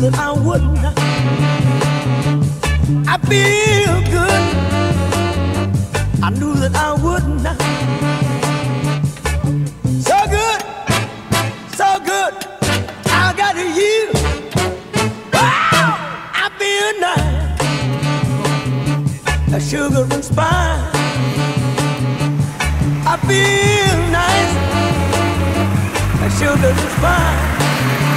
that I wouldn't. I feel good. I knew that I wouldn't. So good, so good. I got you. Wow, I feel nice. A sugar and spice. I feel nice. A sugar and spice.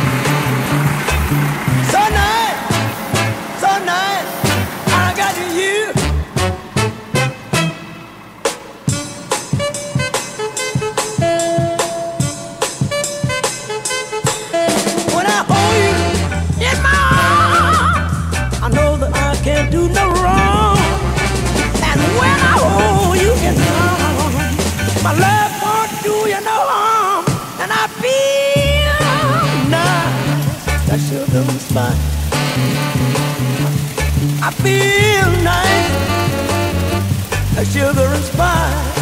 My love won't do you no harm, and I feel nice. That sugar spine. I feel nice. That sugar and spice.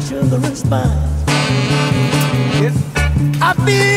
sugar and spice. Yes. I feel